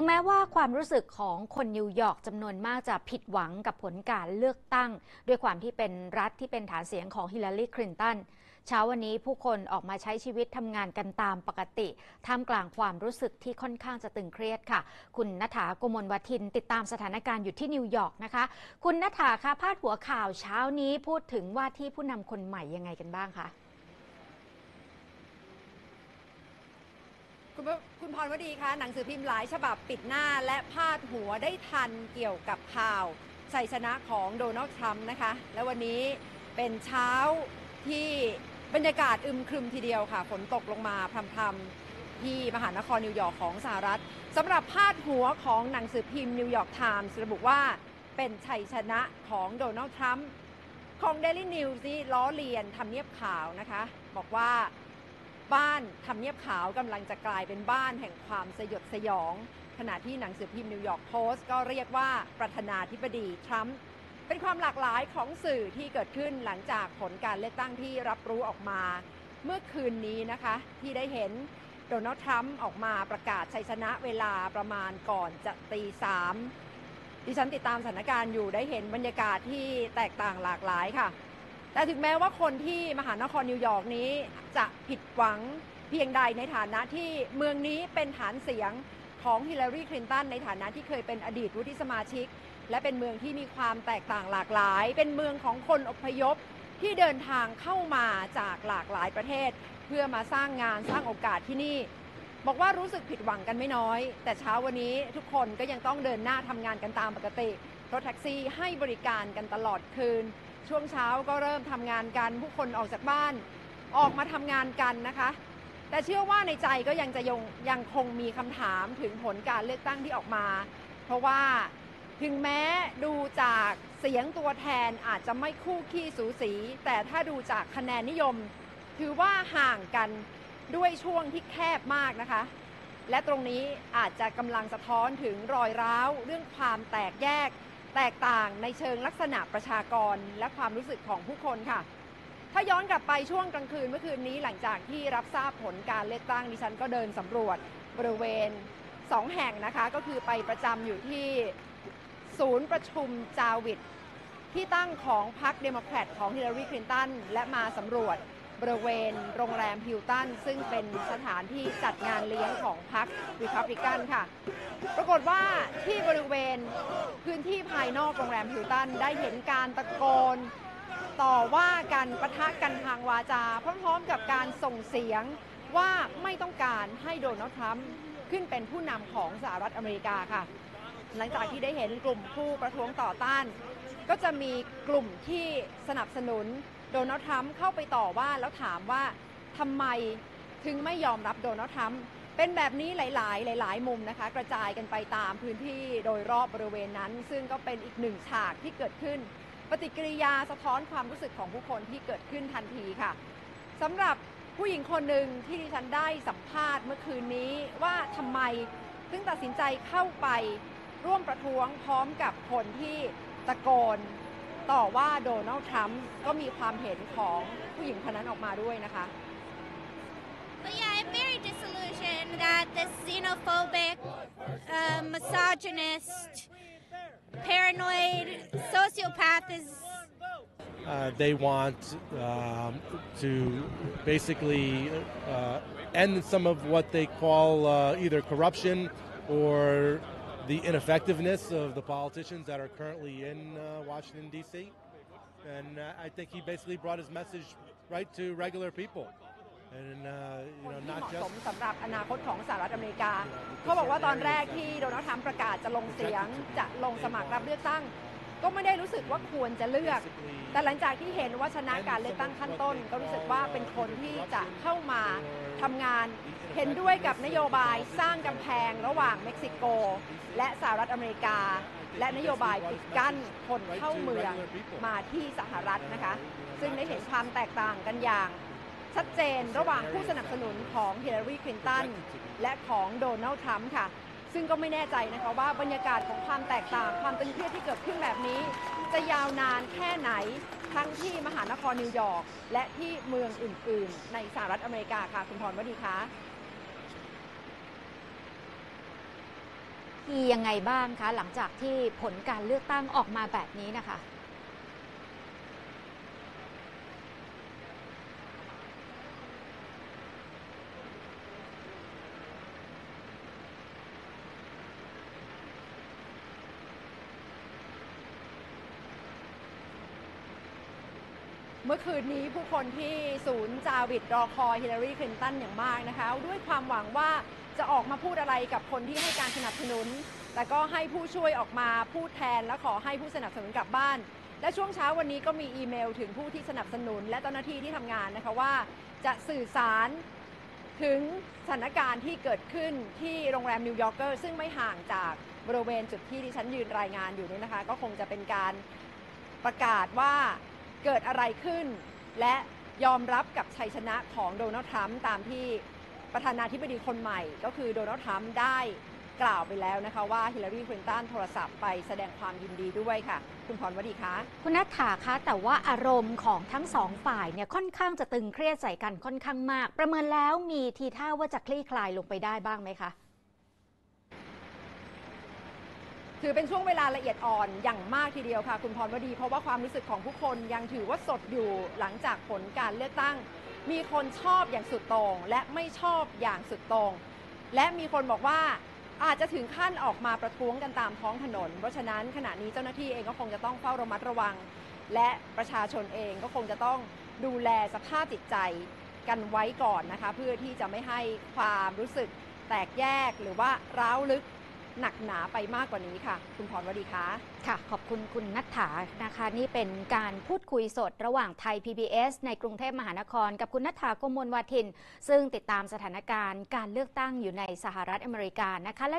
ถึงแม้ว่าความรู้สึกของคนนิวยอร์กจำนวนมากจะผิดหวังกับผลการเลือกตั้ง ด้วยความที่เป็นรัฐที่เป็นฐานเสียงของฮิลลารีคลินตันเช้าวันนี้ผู้คนออกมาใช้ชีวิตทำงานกันตามปกติ ท่ามกลางความรู้สึกที่ค่อนข้างจะตึงเครียดค่ะ คุณนัฐาโกมลวัทินติดตามสถานการณ์อยู่ที่นิวยอร์กนะคะ คุณนัฐาคะพาดหัวข่าวเช้านี้พูดถึงว่าที่ผู้นำคนใหม่ยังไงกันบ้างคะ คุณพคุณพรวดีคะหนังสือพิมพ์หลายฉบับปิดหน้าและพาดหัวได้ทันเกี่ยวกับข่าวชัยชนะของโดนัลด์ทรัมป์นะคะ และวันนี้เป็นเช้าที่บรรยากาศอึมครึมทีเดียวค่ะ ฝนตกลงมาพรำๆที่มหานครนิวยอร์กของสหรัฐสำหรับพาดหัวของหนังสือพิมพ์นิวยอร์กไทมส์ระบุว่าเป็นชัยชนะของโดนัลด์ทรัมป์ของ Daily News นี่ล้อเลียนทำเนียบขาวนะคะ บอกว่า บ้านทำเนียบขาวกำลังจะกลายเป็นบ้านแห่งความสยดสยอง ขณะที่หนังสือพิมพ์นิวยอร์กโพสต์ก็เรียกว่าประธานาธิบดีทรัมป์เป็นความหลากหลายของสื่อที่เกิดขึ้นหลังจากผลการเลือกตั้งที่รับรู้ออกมา เมื่อคืนนี้นะคะที่ได้เห็นโดนัลด์ทรัมป์ออกมาประกาศชัยชนะเวลาประมาณก่อนจะตีสามดิฉันติดตามสถานการณ์อยู่ได้เห็นบรรยากาศที่แตกต่างหลากหลายค่ะ แต่ถึงแม้ว่าคนที่มหานครนิวยอร์กนี้จะผิดหวังเพียงใดในฐานะที่เมืองนี้เป็นฐานเสียงของฮิลลารีคลินตันในฐานะที่เคยเป็นอดีตวุฒิสมาชิก และเป็นเมืองที่มีความแตกต่างหลากหลาย เป็นเมืองของคนอพยพที่เดินทางเข้ามาจากหลากหลายประเทศ เพื่อมาสร้างงานสร้างโอกาสที่นี่ บอกว่ารู้สึกผิดหวังกันไม่น้อย แต่เช้าวันนี้ทุกคนก็ยังต้องเดินหน้าทำงานกันตามปกติรถแท็กซี่ให้บริการกันตลอดคืน ช่วงเช้าก็เริ่มทำงานกัน ผู้คนออกจากบ้านออกมาทำงานกันนะคะ แต่เชื่อว่าในใจก็ยังจะยังยังคงมีคำถามถึงผลการเลือกตั้งที่ออกมา เพราะว่าถึงแม้ดูจากเสียงตัวแทนอาจจะไม่คู่ขี้สูสี แต่ถ้าดูจากคะแนนนิยม ถือว่าห่างกันด้วยช่วงที่แคบมากนะคะ และตรงนี้อาจจะกำลังสะท้อนถึงรอยร้าว เรื่องความแตกแยก แตกต่างในเชิงลักษณะประชากรและความรู้สึกของผู้คนค่ะ ถ้าย้อนกลับไปช่วงกลางคืนเมื่อคืนนี้หลังจากที่รับทราบผลการเลือกตั้งดิฉันก็เดินสำรวจบริเวณ 2 แห่งนะคะ ก็คือไปประจำอยู่ที่ศูนย์ประชุมจาวิตส์ที่ตั้งของพรรคเดโมแครตของฮิลลารีคลินตันและมาสำรวจ บริเวณโรงแรมฮิลตัน ซึ่งเป็นสถานที่จัดงานเลี้ยงของพรรครีพับลิกันค่ะ ปรากฏว่าที่บริเวณพื้นที่ภายนอกโรงแรมฮิลตัน ได้เห็นการตะโกน ต่อว่ากันปะทะกันทางวาจา พร้อมๆกับการส่งเสียงว่าไม่ต้องการให้โดนัลด์ทรัมป์ขึ้นเป็นผู้นำของสหรัฐอเมริกาค่ะ หลังจากที่ได้เห็นกลุ่มผู้ประท้วงต่อต้าน ก็จะมีกลุ่มที่สนับสนุน โดนัลด์ทรัมป์เข้าไปต่อว่าแล้วถามว่าทำไมถึงไม่ยอมรับโดนัลด์ทรัมป์เป็นแบบนี้หลาย ๆ หลาย ๆ มุมนะคะ กระจายกันไปตามพื้นที่โดยรอบบริเวณนั้น ซึ่งก็เป็นอีกหนึ่งฉากที่เกิดขึ้น ปฏิกิริยาสะท้อนความรู้สึกของผู้คนที่เกิดขึ้นทันทีค่ะสำหรับผู้หญิงคนหนึ่งที่ดิฉันได้สัมภาษณ์เมื่อคืนนี้ว่าทำไมถึงตัดสินใจเข้าไปร่วมประท้วงพร้อมกับคนที่ตะโกน ต่อว่าโดนัลด์ทรัมป์ก็มีความเห็นของผู้หญิงคนนั้นออกมาด้วยนะคะ But yeah, I'm very disillusioned that this xenophobic, uh, misogynist, paranoid sociopath is Uh, they want um, to basically uh, end some of what they call uh, either corruption or the ineffectiveness of the politicians that are currently in uh, Washington, D.C. And uh, I think he basically brought his message right to regular people. And, uh, you คน know, ที่เห not มาะส just มสำหรับอนาคตของสหรัฐอเมริกา เขาบอกว่าตอนแรกที่โดนัลด์ทรัมป์ประกาศจะลงเสียง จะลงสมัครรับเลือกตั้ง ก็ไม่ได้รู้สึกว่าควรจะเลือก แต่หลังจากที่เห็นว่าชนะการเลือกตั้งขั้นต้น ก็รู้สึกว่าเป็นคนที่จะเข้ามาทำงาน เห็นด้วยกับนโยบายสร้างกำแพงระหว่างเม็กซิโก และสหรัฐอเมริกา และนโยบายปิดกั้นคนเข้าเมืองมาที่สหรัฐนะคะ ซึ่งได้เห็นความแตกต่างกันอย่างชัดเจนระหว่างผู้สนับสนุนของฮิลลารี คลินตัน และของโดนัลด์ ทรัมป์ค่ะ ซึ่งก็ไม่แน่ใจนะคะว่าบรรยากาศของความแตกต่าง ความตึงเครียดที่เกิดขึ้นแบบนี้ จะยาวนานแค่ไหนทั้งที่มหานครนิวยอร์กและที่เมืองอื่น ๆ ในสหรัฐอเมริกาค่ะคุณพรวดีคะทียังไงบ้างคะหลังจากที่ผลการเลือกตั้งออกมาแบบนี้นะคะ เมื่อคืนนี้ผู้คนที่ศูนย์จาวิตส์รอคอยฮิลลารีคลินตันอย่างมากนะคะ ด้วยความหวังว่าจะออกมาพูดอะไรกับคนที่ให้การสนับสนุน แต่ก็ให้ผู้ช่วยออกมาพูดแทนและขอให้ผู้สนับสนุนกลับบ้าน และช่วงเช้าวันนี้ก็มีอีเมลถึงผู้ที่สนับสนุน และเจ้าหน้าที่ที่ทำงานนะคะว่า จะสื่อสารถึงสถานการณ์ที่เกิดขึ้นที่โรงแรมนิวยอร์กเกอร์ซึ่งไม่ห่างจากบริเวณจุดที่ดิฉันยืนรายงานอยู่นี่นะคะ ก็คงจะเป็นการประกาศว่า เกิดอะไรขึ้น และยอมรับกับชัยชนะของโดนัลด์ทรัมป์ตามที่ประธานาธิบดีคนใหม่ ก็คือโดนัลด์ทรัมป์ได้กล่าวไปแล้วนะคะว่าฮิลลารีคลินตันโทรศัพท์ไปแสดงความยินดีด้วยค่ะ คุณพรวดีคะ คุณนัทถาคะ แต่ว่าอารมณ์ของทั้งสองฝ่ายเนี่ยค่อนข้างจะตึงเครียดใส่กันค่อนข้างมาก ประเมินแล้วมีทีท่าว่าจะคลี่คลายลงไปได้บ้างไหมคะ ถือเป็นช่วงเวลาละเอียดอ่อนอย่างมากทีเดียวค่ะ คุณพรวดี เพราะว่าความรู้สึกของผู้คนยังถือว่าสดอยู่หลังจากผลการเลือกตั้ง มีคนชอบอย่างสุดโต่งและไม่ชอบอย่างสุดโต่งและมีคนบอกว่าอาจจะถึงขั้นออกมาประท้วงกันตามท้องถนน เพราะฉะนั้นขณะนี้เจ้าหน้าที่เองก็คงจะต้องเฝ้าระมัดระวัง และประชาชนเองก็คงจะต้องดูแลสภาพจิตใจกันไว้ก่อนนะคะ เพื่อที่จะไม่ให้ความรู้สึกแตกแยกหรือว่าร้าวลึก หนักหนาไปมากกว่านี้ค่ะ คุณพรวดีคะค่ะ ขอบคุณคุณนัทถานะคะ นี่เป็นการพูดคุยสดระหว่างไทย PBS ในกรุงเทพมหานคร กับคุณนัทถากมลวาทิน ซึ่งติดตามสถานการณ์การเลือกตั้งอยู่ในสหรัฐอเมริกานะคะและ